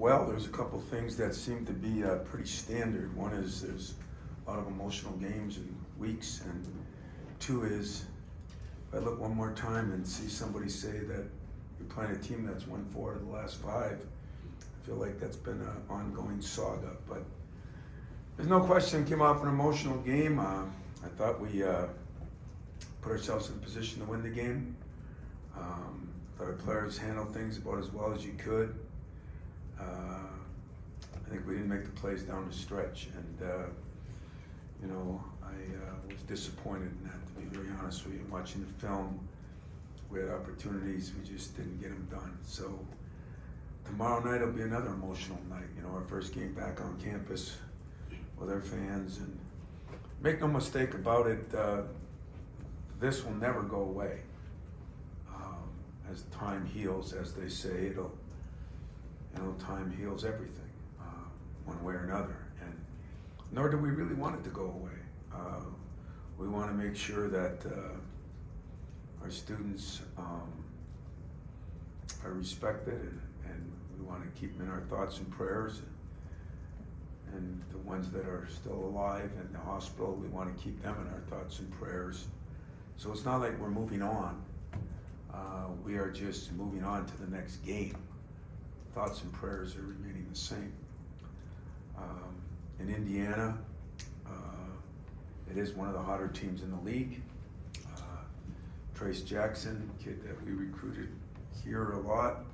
Well, there's a couple things that seem to be uh, pretty standard. One is there's a lot of emotional games and weeks, and two is if I look one more time and see somebody say that you're playing a team that's won four of the last five, I feel like that's been an ongoing saga. But there's no question, it came off an emotional game. Uh, I thought we uh, put ourselves in a position to win the game. Um, thought our players handled things about as well as you could. Uh, I think we didn't make the plays down the stretch, and uh, you know I uh, was disappointed in that. To be very honest with you, watching the film, we had opportunities, we just didn't get them done. So tomorrow night will be another emotional night. You know, our first game back on campus with our fans, and make no mistake about it, uh, this will never go away. Um, as time heals, as they say, it'll you know, time heals everything, uh, one way or another. And nor do we really want it to go away. Uh, we want to make sure that uh, our students um, are respected and, and, we want to keep them in our thoughts and prayers. And, and the ones that are still alive in the hospital, we want to keep them in our thoughts and prayers. So it's not like we're moving on. Uh, we are just moving on to the next game thoughts and prayers are remaining the same. Um, in Indiana, uh, it is one of the hotter teams in the league. Uh, Trayce Jackson, kid that we recruited here a lot,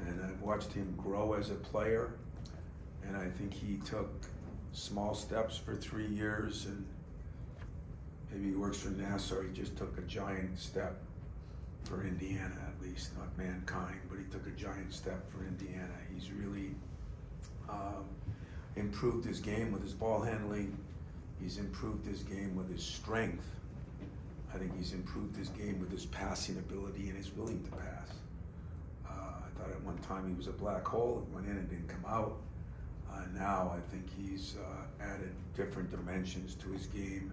and I've watched him grow as a player. And I think he took small steps for three years, and maybe he works for NASA. He just took a giant step for Indiana least, not mankind, but he took a giant step for Indiana. He's really um, improved his game with his ball handling. He's improved his game with his strength. I think he's improved his game with his passing ability and his willing to pass. Uh, I thought at one time he was a black hole. It went in and didn't come out. Uh, now I think he's uh, added different dimensions to his game.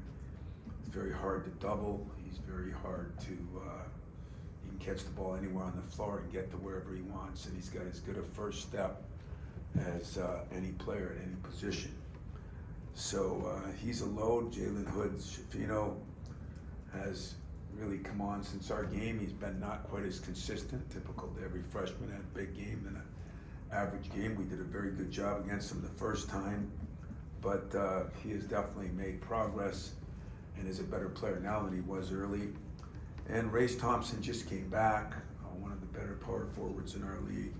It's very hard to double. He's very hard to uh, catch the ball anywhere on the floor and get to wherever he wants. And he's got as good a first step as uh, any player at any position. So uh, he's a load. Jalen Hood Schifino has really come on since our game. He's been not quite as consistent, typical to every freshman at a big game than an average game. We did a very good job against him the first time, but uh, he has definitely made progress and is a better player now than he was early. And Race Thompson just came back, uh, one of the better power forwards in our league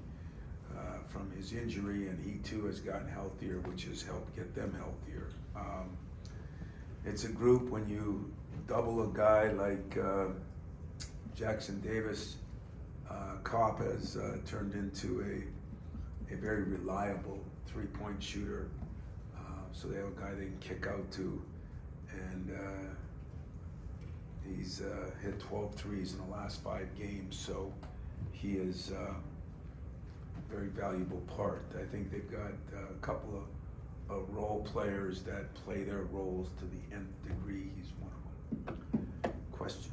uh, from his injury, and he too has gotten healthier, which has helped get them healthier. Um, it's a group when you double a guy like uh, Jackson Davis, uh, Kopp has uh, turned into a, a very reliable three point shooter. Uh, so they have a guy they can kick out to. And He's uh, hit 12 threes in the last five games, so he is uh, a very valuable part. I think they've got a couple of, role players that play their roles to the nth degree. He's one of them. Questions?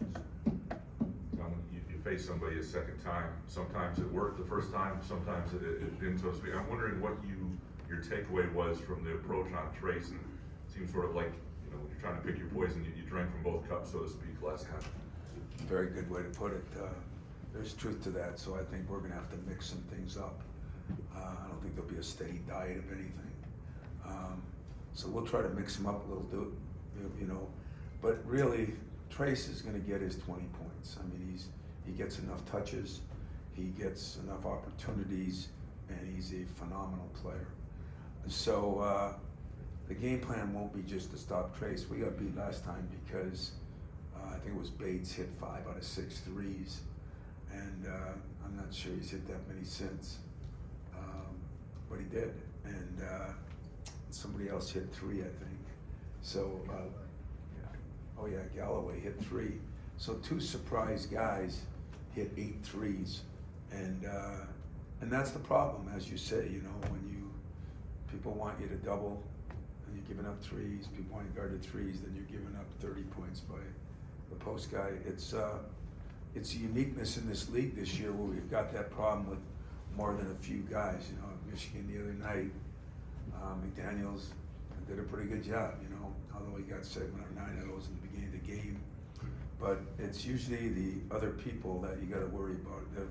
Tom, you, you face somebody a second time. Sometimes it worked the first time, sometimes it, it didn't, so speak. I'm wondering what you your takeaway was from the approach on Trayce, and it seems sort of like you're trying to pick your poison, you, you drink from both cups, so to speak, last time. Very good way to put it. Uh, there's truth to that, so I think we're going to have to mix some things up. Uh, I don't think there'll be a steady diet of anything. Um, so we'll try to mix them up a little, do, you know. But really, Trayce is going to get his 20 points. I mean, he's he gets enough touches, he gets enough opportunities, and he's a phenomenal player. So. Uh, the game plan won't be just to stop Trayce. We got beat last time because uh, I think it was Bates hit five out of six threes, and uh, I'm not sure he's hit that many since, um, but he did. And uh, somebody else hit three, I think. So, uh, oh yeah, Galloway hit three. So two surprise guys hit eight threes, and uh, and that's the problem, as you say. You know, when you people want you to double and you're giving up threes, people guarded threes, then you're giving up 30 points by the post guy. It's uh, it's a uniqueness in this league this year where we've got that problem with more than a few guys. You know, Michigan the other night, uh, McDaniel's did a pretty good job. You know, although he got seven or nine of those in the beginning of the game, but it's usually the other people that you got to worry about. The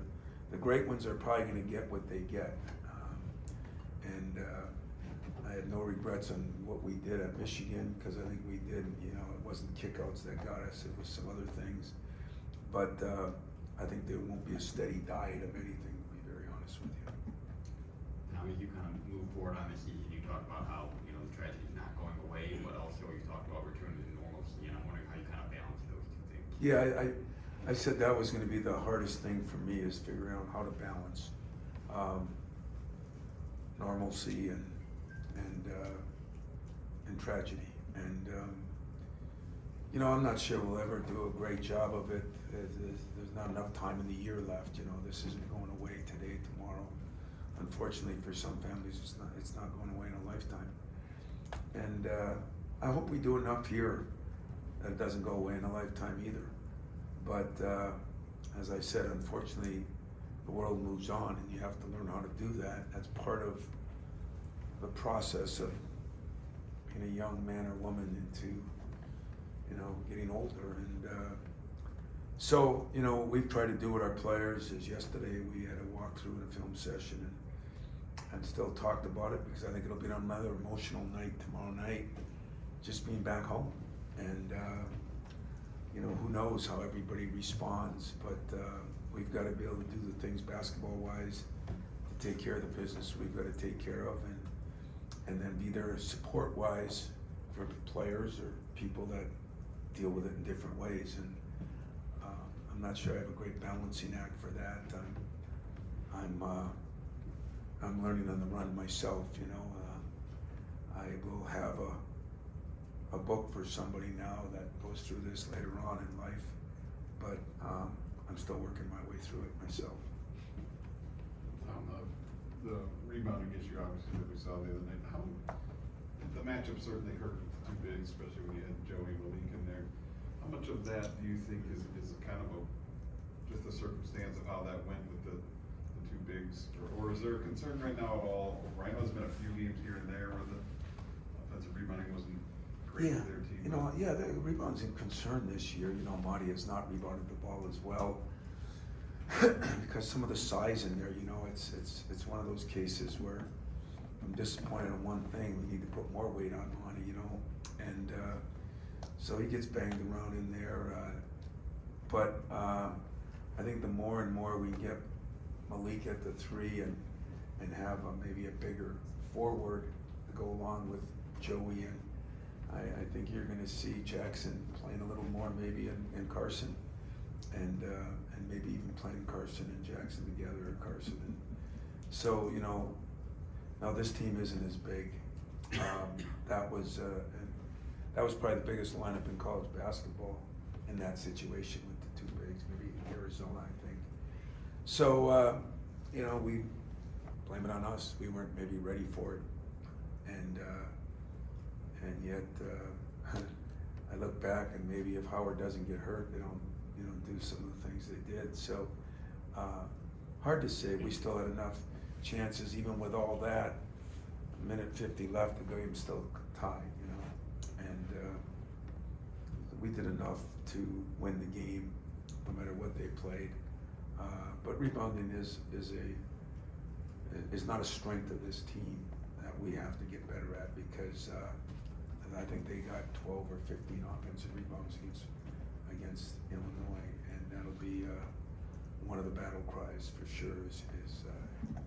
the great ones are probably going to get what they get, um, and uh, I have no regrets on what we did at Michigan because I think we did. You know, it wasn't kickouts that got us; it was some other things. But uh, I think there won't be a steady diet of anything. To be very honest with you. Now, as you kind of move forward on this season, you talk about how, you know, the tragedy is not going away, but also you talk about returning to normalcy, and I'm wondering how you kind of balance those two things. Yeah, I, I, I said that was going to be the hardest thing for me is figuring out how to balance um, normalcy and and uh, and tragedy. And um, you know, I'm not sure we'll ever do a great job of it. There's, not enough time in the year left. You know, this isn't going away today, tomorrow. Unfortunately, for some families, it's not. It's not going away in a lifetime. And uh, I hope we do enough here that it doesn't go away in a lifetime either. But uh, as I said, unfortunately, the world moves on, and you have to learn how to do that. That's part of the process of being a young man or woman into, you know, getting older. And uh, so, you know, what we've tried to do with our players is yesterday we had a walkthrough and a film session, and and still talked about it because I think it'll be another emotional night tomorrow night, just being back home. And uh, you know, who knows how everybody responds, but uh, we've got to be able to do the things basketball-wise to take care of the business we've got to take care of, and and then be there support-wise for players or people that deal with it in different ways. And uh, I'm not sure I have a great balancing act for that. I'm I'm uh, I'm learning on the run myself. You know, uh, I will have a a book for somebody now that goes through this later on in life, but um, I'm still working my way through it myself. Um, the, the rebounding issue, obviously, that we saw the other night, how, the matchup certainly hurt with the two bigs, especially when you had Joey Malik in there. How much of that do you think is, is kind of a, just a circumstance of how that went with the, the two bigs? Or, or is there a concern right now at all? I know there's been a few games here and there where the offensive rebounding wasn't great Yeah, for their team. you know, yeah, the rebounds in concern this year. You know, Marty has not rebounded the ball as well because some of the size in there. You know, it's it's it's one of those cases where I'm disappointed in one thing. We need to put more weight on Monty. You know, and uh, so he gets banged around in there. Uh, but uh, I think the more and more we get Malik at the three and and have a, maybe a bigger forward to go along with Joey and I, I think you're going to see Jaxon playing a little more maybe in, in Carson and uh, and maybe even playing Carson and Jaxon together or Carson and so you know now this team isn't as big. Um, that was uh, that was probably the biggest lineup in college basketball in that situation with the two bigs maybe Arizona I think. So uh, you know we blame it on us. We weren't maybe ready for it. And uh, and yet uh, I look back and maybe if Howard doesn't get hurt, they don't you know do some of the things they did. So uh, hard to say. We still had enough chances, even with all that. A minute 50 left, the game's still tied, you know, and uh, we did enough to win the game, no matter what they played. Uh, but rebounding is is a is not a strength of this team that we have to get better at because uh, I think they got 12 or 15 offensive rebounds against against Illinois, and that'll be uh, one of the battle cries for sure. Is is, uh,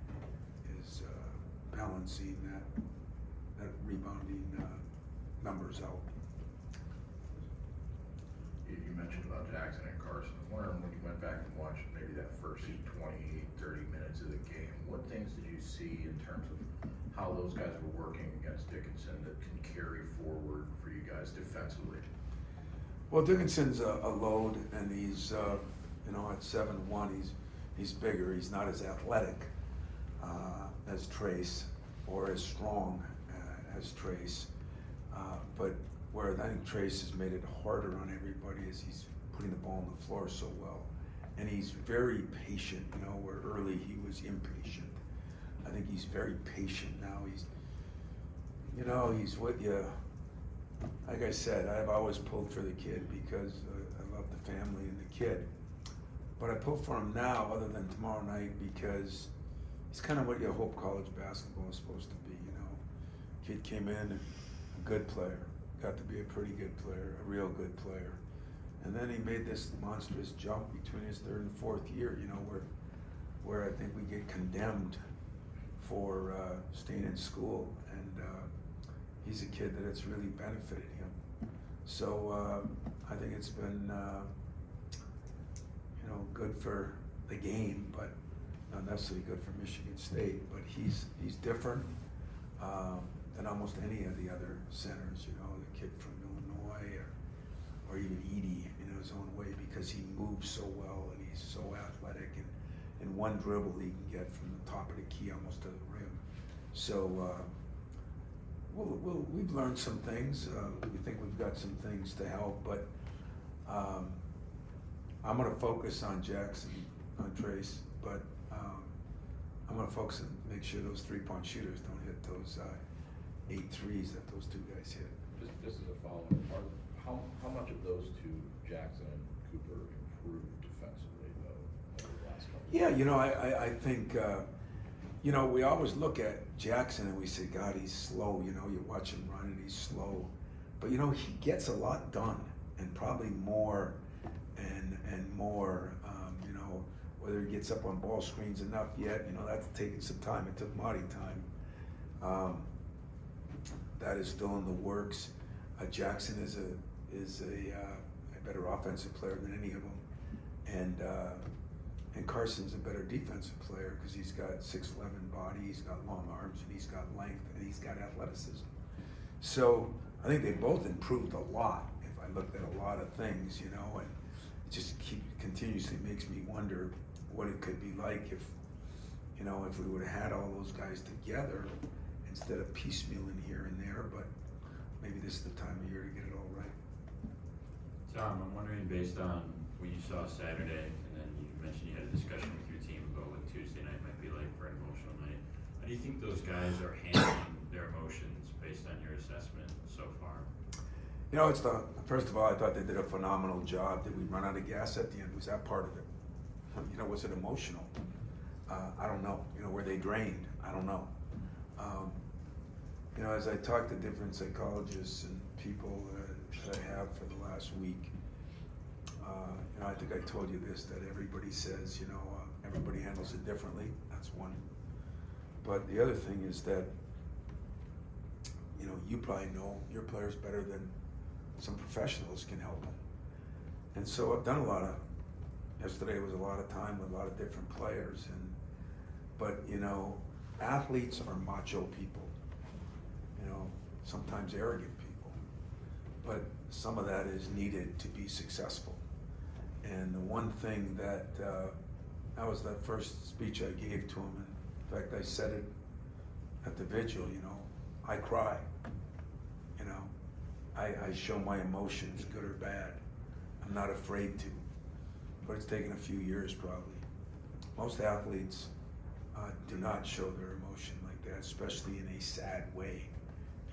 is uh, balancing that that rebounding uh, numbers out. You, mentioned about Jaxon and Carson. I'm wondering when you went back and watched maybe that first 28, 30 minutes of the game, what things did you see in terms of how those guys were working against Dickinson that can carry forward for you guys defensively? Well, Dickinson's a, a load, and he's uh, you know at seven one, he's he's bigger. He's not as athletic uh, as Trayce or as strong uh, as Trayce. uh, but where I think Trayce has made it harder on everybody is he's putting the ball on the floor so well, and he's very patient. You know, where early he was impatient I think he's very patient now. He's, you know, he's with you. Like I said, I've always pulled for the kid because uh, I love the family and the kid. But I pull for him now, other than tomorrow night, because it's kind of what you hope college basketball is supposed to be. You know, kid came in, a good player, got to be a pretty good player, a real good player, and then he made this monstrous jump between his third and fourth year. You know, where where I think we get condemned for uh, staying in school, he's a kid that it's really benefited him. So uh, I think it's been, uh, you know, good for the game, but not necessarily good for Michigan State. But he's he's different um, than almost any of the other centers. You know, the kid from Illinois or or even Edey in his own way because he moves so well and he's so athletic and in one dribble he can get from the top of the key almost to the rim. So uh, we'll, we'll, we've learned some things. Uh, we think we've got some things to help, but um, I'm going to focus on Jackson, on Trayce, but um, I'm going to focus and make sure those three-point shooters don't hit those uh, eight threes that those two guys hit. Just, just as a follow-up, how, how much of those two, Jaxon and Cooper, improved defensively though, over the last couple? Yeah, years? you know, I, I, I think, uh, you know, we always look at Jaxon and we say, God, he's slow. You know, you watch him run and he's slow. But, you know, he gets a lot done and probably more and, and more, um, you know, whether he gets up on ball screens enough yet, you know, that's taking some time. It took Marty time. Um, that is still in the works. Uh, Jaxon is a, is a, uh, a better offensive player than any of them. And, uh, and Carson's a better defensive player because he's got 6'11 body, he's got long arms, and he's got length, and he's got athleticism. So I think they both improved a lot if I looked at a lot of things, you know, and it just keep, continuously makes me wonder what it could be like if, you know, if we would have had all those guys together instead of piecemealing here and there, but maybe this is the time of year to get it all right. Tom, I'm wondering, based on what you saw Saturday, mentioned you had a discussion with your team about what Tuesday night might be like for an emotional night. How do you think those guys are handling their emotions based on your assessment so far? You know, it's the first of all, I thought they did a phenomenal job. Did we run out of gas at the end? Was that part of it? You know, was it emotional? Uh, I don't know. You know, were they drained? I don't know. Um, you know, as I talk to different psychologists and people that I have for the last week, you know, I think I told you this that everybody says, you know, uh, everybody handles it differently. That's one. But the other thing is that, you know, you probably know your players better than some professionals can help them. And so I've done a lot of. Yesterday was a lot of time with a lot of different players, and but you know, athletes are macho people. You know, sometimes arrogant people, but some of that is needed to be successful. And the one thing that uh, that was that first speech I gave to him. In fact, I said it at the vigil. You know, I cry. You know, I, I show my emotions, good or bad. I'm not afraid to, but it's taken a few years probably. Most athletes uh, do not show their emotion like that, especially in a sad way,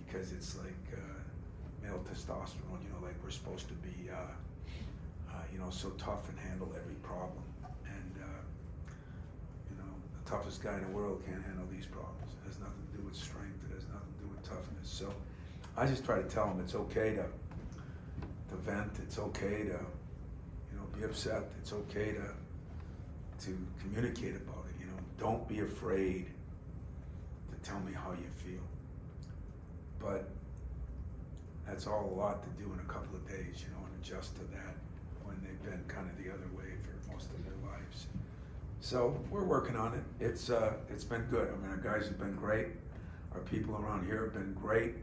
because it's like uh, male testosterone. You know, like we're supposed to be, uh, uh, you know, so tough and handle every problem. And uh, you know, the toughest guy in the world can't handle these problems. It has nothing to do with strength. It has nothing to do with toughness. So I just try to tell them it's okay to to vent. It's okay to you know be upset. It's okay to to communicate about it. You know, don't be afraid to tell me how you feel. But that's all a lot to do in a couple of days, you know, and adjust to that when they've been kind of the other way for most of their lives. So we're working on it. It's uh, it's been good. I mean, our guys have been great. Our people around here have been great.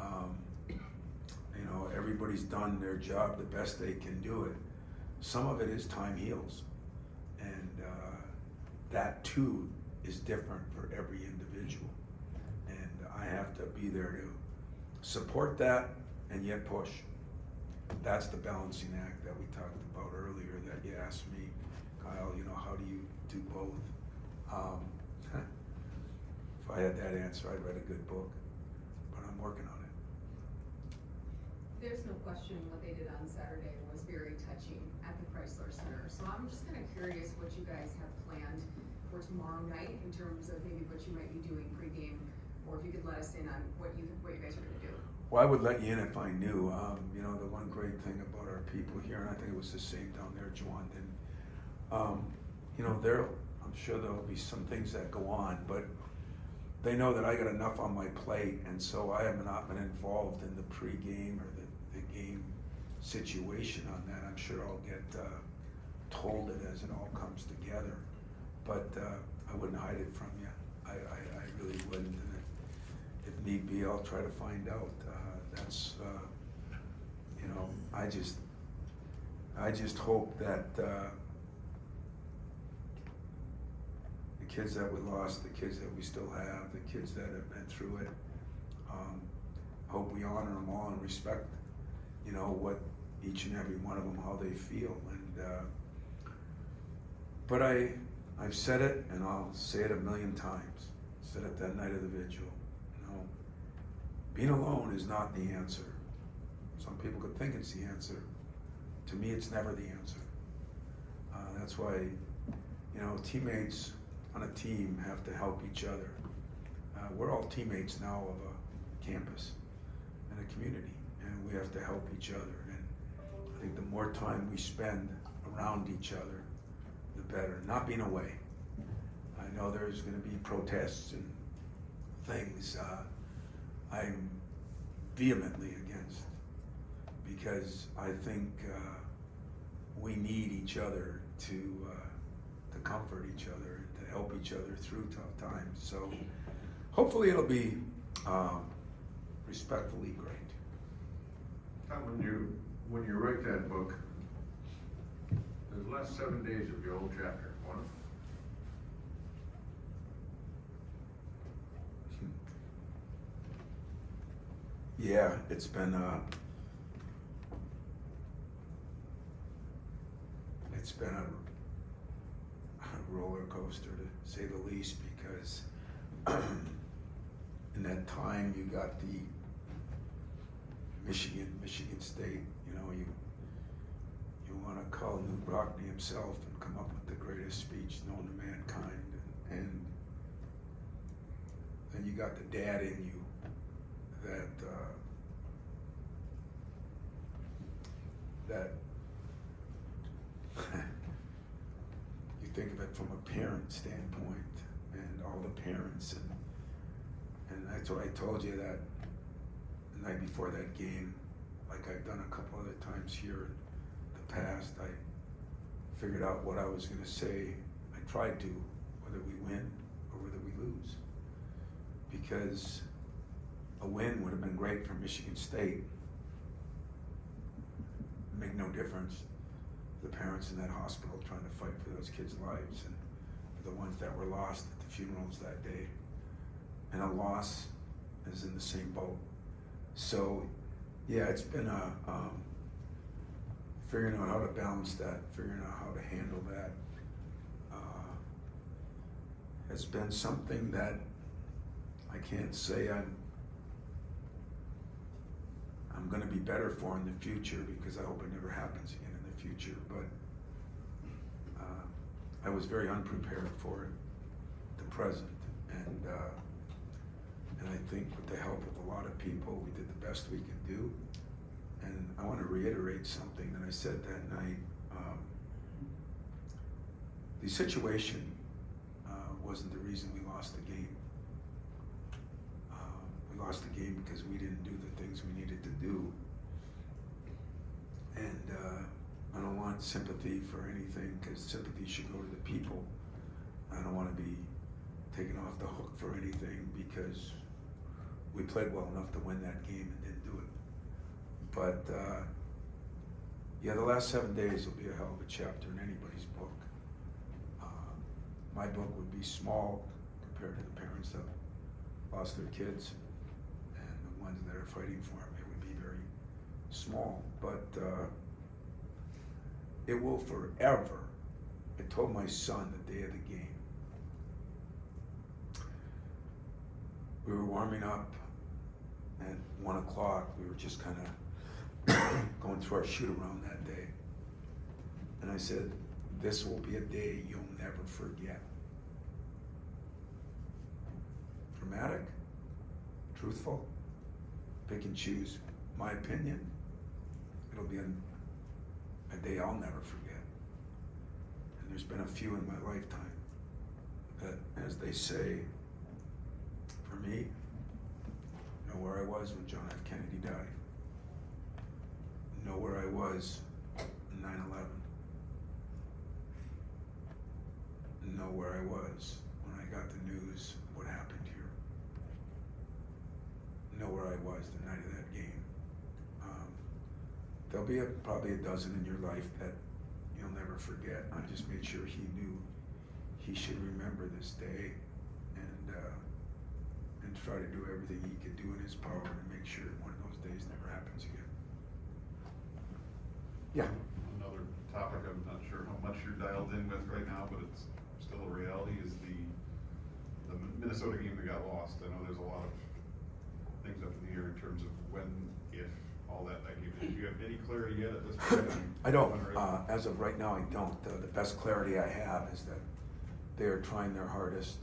Um, you know, everybody's done their job the best they can do it. Some of it is time heals, and uh, that too is different for every individual. And I have to be there to support that and yet push. That's the balancing act that we talked about earlier. That you asked me, Kyle. You know, how do you do both? Um, if I had that answer, I'd write a good book, but I'm working on it. There's no question what they did on Saturday was very touching at the Crisler Center. So I'm just kind of curious what you guys have planned for tomorrow night in terms of maybe what you might be doing pregame, or if you could let us in on what you, what you guys are gonna do. Well, I would let you in if I knew. Um, you know, the one great thing about our people here, and I think it was the same down there, Jawandon. Um, you know, there, I'm sure there'll be some things that go on, but they know that I got enough on my plate, and so I have not been involved in the pregame or the, the game situation on that. I'm sure I'll get uh, told it as it all comes together, but uh, I wouldn't hide it from you. I, I, I really wouldn't. Need be, I'll try to find out. Uh, that's, uh, you know, I just, I just hope that. Uh, the kids that we lost, the kids that we still have, the kids that have been through it. Um, hope we honor them all and respect, you know, what each and every one of them, how they feel. And uh, but I, I've said it, and I'll say it a million times. Said it that night of the vigil. Being alone is not the answer. Some people could think it's the answer. To me, it's never the answer. Uh, that's why, you know, teammates on a team have to help each other. Uh, we're all teammates now of a campus and a community, and we have to help each other. And I think the more time we spend around each other, the better. Not being away. I know there's going to be protests and things uh, I'm vehemently against because I think uh, we need each other to uh, to comfort each other to help each other through tough times. So hopefully it'll be um, respectfully great. When you when you write that book, the last seven days of your old chapter, one. Yeah, it's been uh, it's been a roller coaster to say the least because in that time you got the Michigan, Michigan State, you know, you you want to call Knute Rockne himself and come up with the greatest speech known to mankind and, and then you got the dad in you that uh, that you think of it from a parent standpoint and all the parents and and that's what I told you that the night before that game, like I've done a couple other times here in the past, I figured out what I was gonna say. I tried to, whether we win or whether we lose. Because a win would have been great for Michigan State. Make no difference the parents in that hospital trying to fight for those kids' lives and the ones that were lost at the funerals that day. And a loss is in the same boat. So, yeah, it's been a um, figuring out how to balance that, figuring out how to handle that. Uh, has been something that I can't say I'm I'm going to be better for in the future because I hope it never happens again in the future, but uh, I was very unprepared for it, the present, and uh, and I think with the help of a lot of people, we did the best we could do. And I want to reiterate something that I said that night. Um, the situation uh, wasn't the reason we lost the game. Lost the game because we didn't do the things we needed to do. And uh, I don't want sympathy for anything because sympathy should go to the people. I don't want to be taken off the hook for anything because we played well enough to win that game and didn't do it. But uh, yeah, the last seven days will be a hell of a chapter in anybody's book. Uh, my book would be small compared to the parents that lost their kids ones that are fighting for them. It would be very small, but. Uh, it will forever. I told my son the day of the game. we were warming up at one o'clock. We were just kind of going through our shoot around that day. And I said, This will be a day you'll never forget. Dramatic, truthful, pick and choose my opinion. It'll be a, a day I'll never forget. And there's been a few in my lifetime that, as they say, for me, know where I was when John F. Kennedy died. Know where I was in 9 11. Know where I was when I got the news of what happened here. Know where I was the night of that game. Um, there'll be a, probably a dozen in your life that you'll never forget. I just made sure he knew he should remember this day and uh, and try to do everything he could do in his power to make sure one of those days never happens again. Yeah. Another topic I'm not sure how much you're dialed in with right now, but it's still a reality, is the, the Minnesota game that got lost. I know there's a lot of things up in the air in terms of when, if, all that, game. Do you have any clarity yet at this point? I don't. when or if? Uh, as of right now, I don't. Uh, the best clarity I have is that they are trying their hardest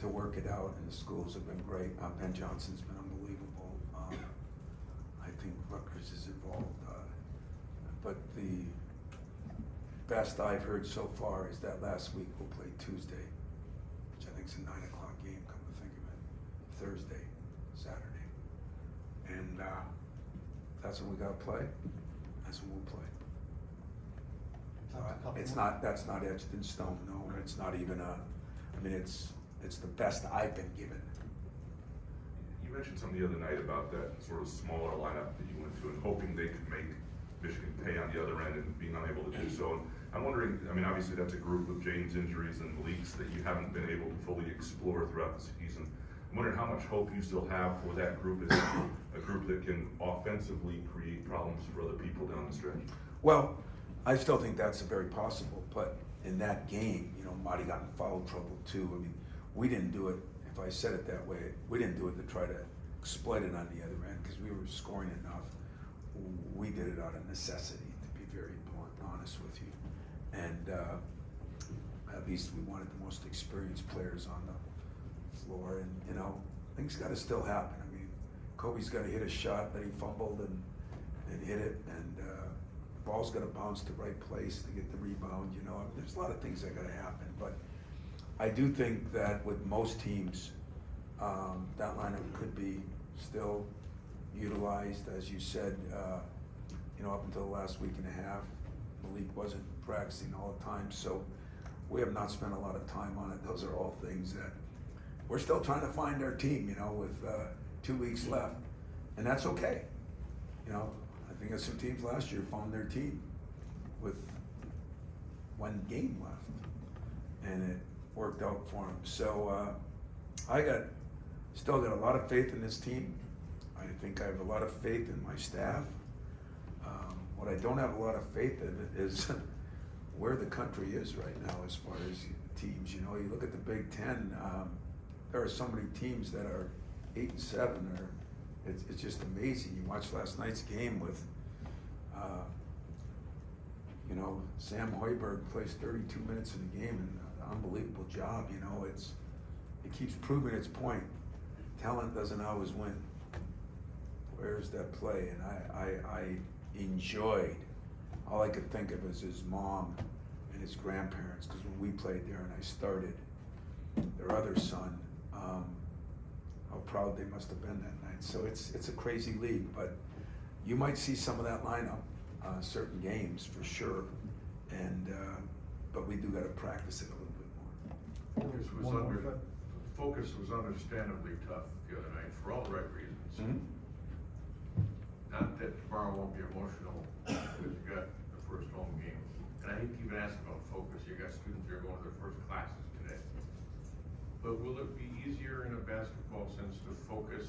to work it out, and the schools have been great. Uh, ben Johnson's been unbelievable. Um, I think Rutgers is involved. Uh, but the best I've heard so far is that last week we'll play Tuesday, which I think is a nine o'clock game. Come to think of it, Thursday, Saturday, and uh, that's when we got to play. That's when we'll play. Uh, It's not, that's not etched in stone, no, it's not even a, I mean, it's, it's the best I've been given. You mentioned something the other night about that sort of smaller lineup that you went to and hoping they could make Michigan pay on the other end and being unable to do so. And I'm wondering, I mean, obviously that's a group of James injuries and leaks that you haven't been able to fully explore throughout the season. I'm wondering how much hope you still have for that group as a group that can offensively create problems for other people down the stretch. Well, I still think that's very possible, but in that game, you know, Marty got in foul trouble too. I mean, we didn't do it, if I said it that way, we didn't do it to try to exploit it on the other end because we were scoring enough. We did it out of necessity, to be very blunt, honest with you. And uh, at least we wanted the most experienced players on the floor. And, you know, things got to still happen. I mean, Kobe's got to hit a shot that he fumbled and, and hit it. And uh, the ball's got to bounce to the right place to get the rebound. You know, I mean, there's a lot of things that got to happen. But I do think that with most teams, um, that lineup could be still utilized, as you said. Uh, you know, up until the last week and a half, Malik wasn't practicing all the time, so we have not spent a lot of time on it. Those are all things that we're still trying to find our team. You know, with uh, two weeks left, and that's okay. You know, I think some teams last year found their team with one game left, and it worked out for them. So uh, I got still got a lot of faith in this team. I think I have a lot of faith in my staff. Um, what I don't have a lot of faith in is where the country is right now as far as teams. You know, you look at the Big Ten. Um, there are so many teams that are eight and seven. Or it's, it's just amazing. You watched last night's game with. Uh, you know, Sam Hoiberg plays 32 minutes in the game and an unbelievable job. You know, it's it keeps proving its point. Talent doesn't always win. Where's that play? And I, I, I enjoyed. All I could think of was his mom and his grandparents because when we played there and I started, their other son, um, how proud they must have been that night. So it's it's a crazy league, but you might see some of that lineup uh, certain games for sure, and uh, but we do got to practice it a little bit more. Focus was One more under, focus was understandably tough the other night for all the right reasons. Mhm. Not that tomorrow won't be emotional, because you got the first home game. And I hate to even ask about focus, you got students that are going to their first classes today. But will it be easier in a basketball sense to focus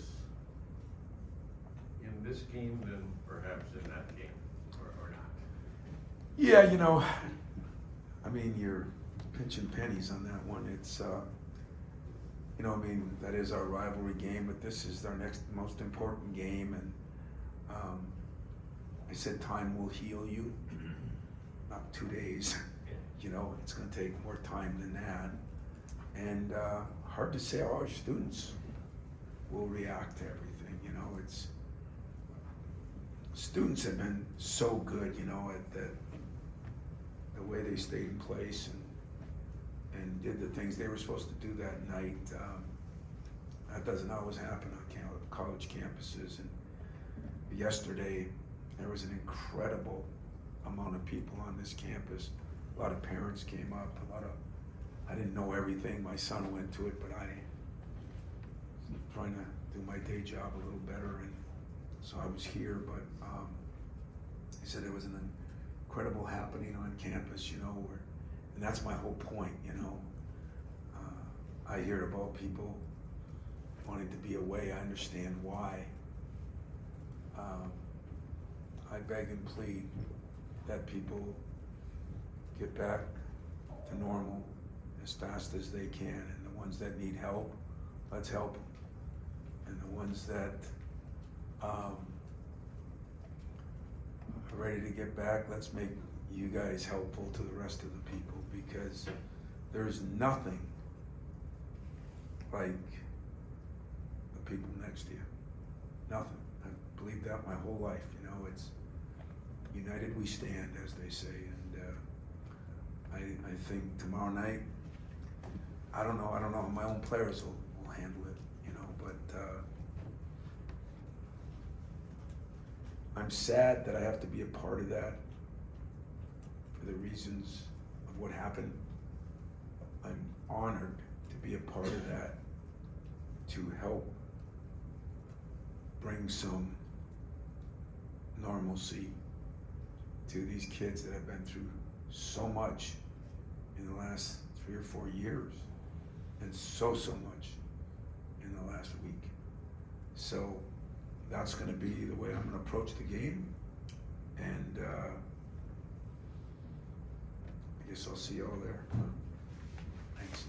in this game than perhaps in that game, or, or not? Yeah, you know, I mean, you're pinching pennies on that one. It's, uh, you know, I mean, that is our rivalry game, but this is our next most important game, and um, I said time will heal you, not two days. You know, it's going to take more time than that, and uh, hard to say how our students will react to everything. You know, it's students have been so good. You know, at the the way they stayed in place and and did the things they were supposed to do that night. Um, that doesn't always happen on college campuses. And yesterday, there was an incredible amount of people on this campus. A lot of parents came up. A lot of I didn't know everything. My son went to it, but I was trying to do my day job a little better, and so I was here. But um, he said it was an incredible happening on campus, you know, where, and that's my whole point, you know. Uh, I hear about people wanting to be away. I understand why. Um, I beg and plead that people get back to normal as fast as they can, and the ones that need help, let's help them, and the ones that um, are ready to get back, let's make you guys helpful to the rest of the people because there's nothing like the people next to you. Nothing. I've believed that my whole life. You know, it's united we stand, as they say. And uh, I, I think tomorrow night, I don't know. I don't know my own players will, will handle it. You know, but. Uh, I'm sad that I have to be a part of that for the reasons of what happened. I'm honored to be a part of that, to help bring some normalcy to these kids that have been through so much in the last three or four years, and so, so much in the last week. So, that's going to be the way I'm going to approach the game. And uh, I guess I'll see y'all there. Thanks.